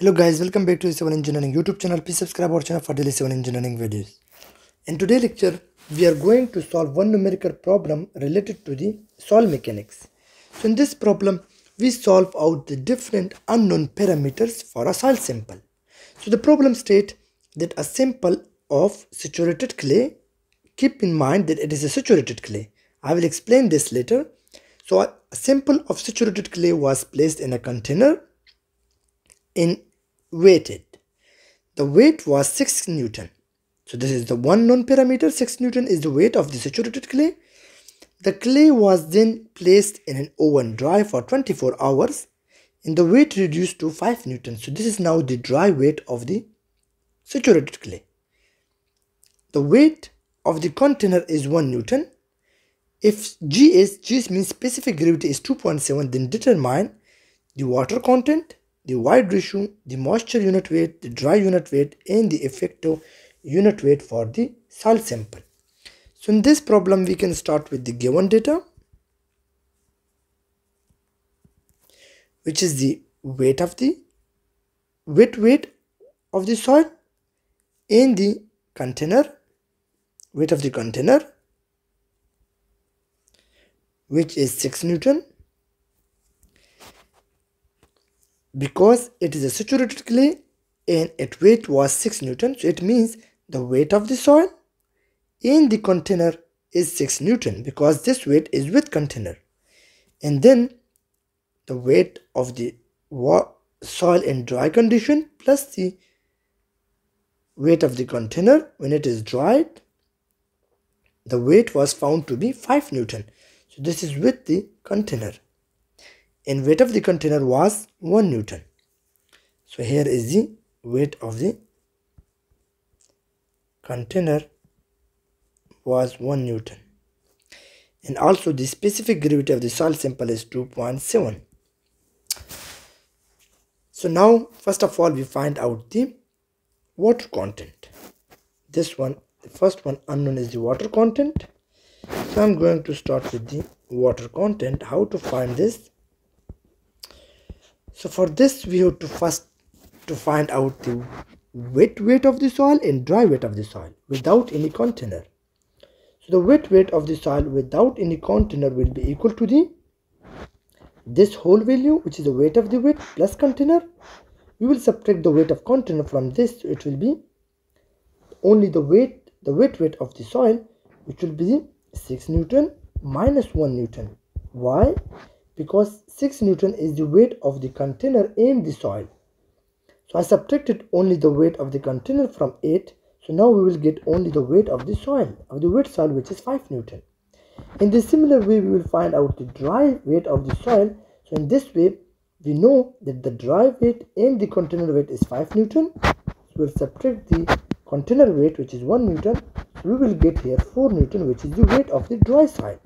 Hello guys, welcome back to the Civil Engineering YouTube channel. Please subscribe our channel for daily civil engineering videos. In today's lecture, we are going to solve one numerical problem related to the soil mechanics. So in this problem, we solve out the different unknown parameters for a soil sample. So the problem states that a sample of saturated clay, keep in mind that it is a saturated clay. I will explain this later. So a sample of saturated clay was placed in a container in weighted. The weight was 6 Newton. So this is the one known parameter 6 Newton is the weight of the saturated clay. The clay was then placed in an oven dry for 24 hours and the weight reduced to 5 Newton. So this is now the dry weight of the saturated clay. The weight of the container is 1 Newton. If G is, G means specific gravity is 2.7 then determine the water content the void ratio, the moisture unit weight, the dry unit weight, and the effective unit weight for the soil sample. So in this problem, we can start with the given data, which is the weight of the wet weight of the soil in the container, weight of the container, which is 6 Newton because it is a saturated clay and its weight was 6 newton so it means the weight of the soil in the container is 6 newton because this weight is with container. And then the weight of the soil in dry condition plus the weight of the container when it is dried the weight was found to be 5 newton so this is with the container and weight of the container was 1 newton. So here is the weight of the container was 1 newton. And also the specific gravity of the soil sample is 2.7 so now first of all we find out the water content. This one the first one unknown is the water content. So i'm going to start with the water content how to find this so for this we have to first to find out the wet weight of the soil and dry weight of the soil without any container. So the wet weight of the soil without any container will be equal to the this whole value which is the weight of the wet plus container. We will subtract the weight of container from this so it will be only the weight the wet weight of the soil which will be 6 newton minus 1 newton. Why because 6 Newton is the weight of the container in the soil. So I subtracted only the weight of the container from 8. So now we will get only the weight of the soil, of the wet soil which is 5 Newton. In this similar way we will find out the dry weight of the soil. So in this way we know that the dry weight and the container weight is 5 Newton. So we will subtract the container weight which is 1 Newton. So we will get here 4 Newton which is the weight of the dry soil.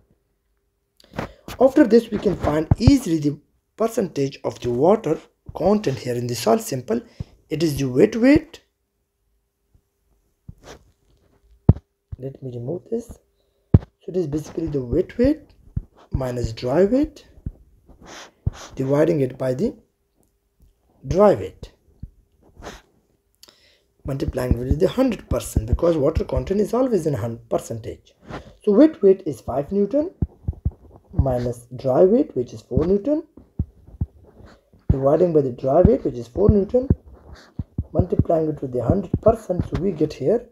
After this, we can find easily the percentage of the water content here in the soil sample. It is the wet weight. Let me remove this. So it is basically the wet weight minus dry weight dividing it by the dry weight multiplying with the 100% because water content is always in 100 percentage. So wet weight is 5 Newton minus dry weight which is 4 Newton dividing by the dry weight which is 4 Newton multiplying it with the 100% so we get here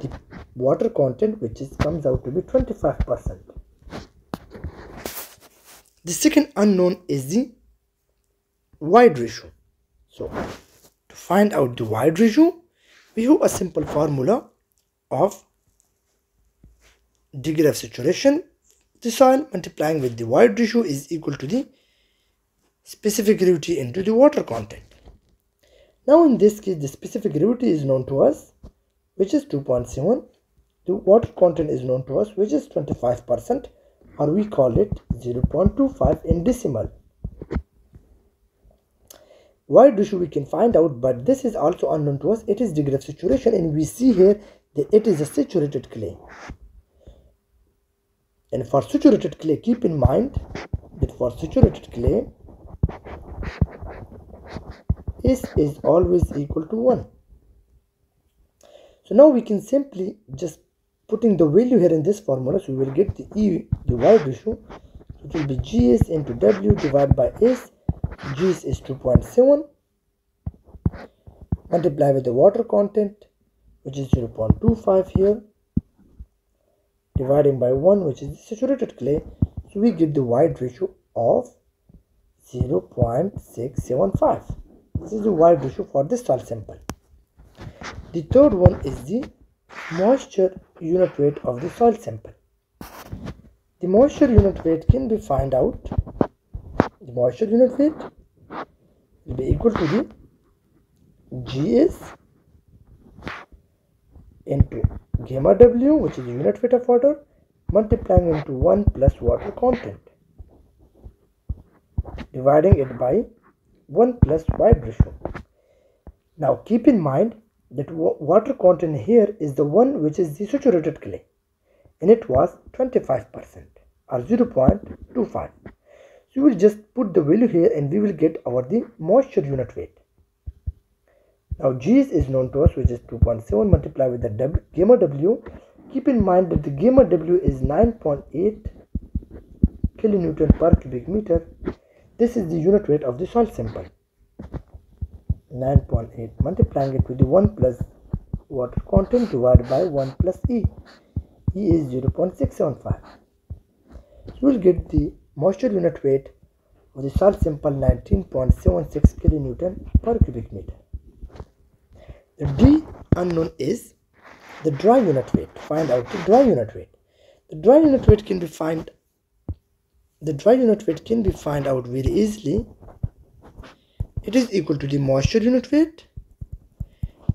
the water content which is comes out to be 25%. The second unknown is the void ratio. So to find out the void ratio we have a simple formula of degree of saturation the soil multiplying with the void ratio is equal to the specific gravity into the water content. Now in this case the specific gravity is known to us which is 2.7 the water content is known to us which is 25% or we call it 0.25 in decimal. Void ratio we can find out but this is also unknown to us it is degree of saturation and we see here that it is a saturated clay and for saturated clay keep in mind that for saturated clay S is always equal to 1. So now we can simply just putting the value here in this formula. So we will get the E the Y ratio it will be GS into W divided by S. GS is 2.7 multiply with the water content which is 0.25 here dividing by 1 which is the saturated clay. So we get the void ratio of 0.675 this is the void ratio for the soil sample. The third one is the moisture unit weight of the soil sample. The moisture unit weight can be find out. The moisture unit weight will be equal to the gs into gamma w which is unit weight of water multiplying into 1 plus water content dividing it by 1 plus void ratio now keep in mind that water content here is the one which is the saturated clay and it was 25% or 0.25 so we will just put the value here and we will get our the moisture unit weight now Gs is known to us which is 2.7 multiplied with the w, gamma W keep in mind that the gamma W is 9.8 kilonewton per cubic meter this is the unit weight of the soil sample 9.8 multiplying it with the 1 plus water content divided by 1 plus E. E is 0.675. You will get the moisture unit weight of the soil sample 19.76 kilonewton per cubic meter. The D unknown is the dry unit weight. Find out the dry unit weight. The dry unit weight can be find the dry unit weight can be find out very easily it is equal to the moisture unit weight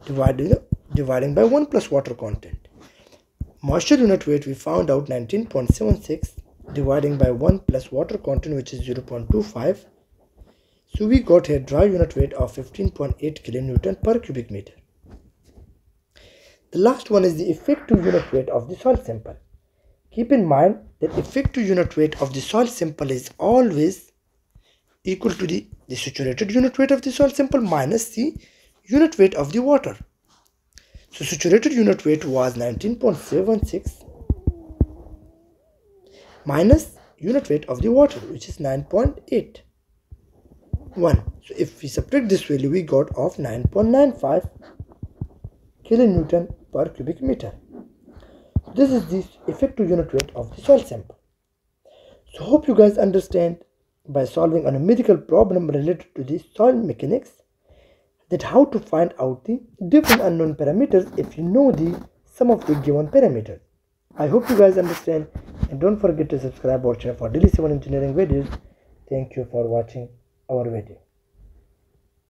divided dividing by 1 plus water content moisture unit weight we found out 19.76 dividing by 1 plus water content which is 0.25 so we got a dry unit weight of 15.8 kilonewton per cubic meter the last one is the effective unit weight of the soil sample keep in mind that effective unit weight of the soil sample is always equal to the, the saturated unit weight of the soil sample minus the unit weight of the water. So saturated unit weight was 19.76 minus unit weight of the water which is 9.81. So if we subtract this value we got of 9.95 kilonewton per cubic meter. This is the effective unit weight of the soil sample. So hope you guys understand by solving a numerical problem related to the soil mechanics that how to find out the different unknown parameters if you know the sum of the given parameters. I hope you guys understand and don't forget to subscribe our channel for daily civil engineering videos. Thank you for watching our video.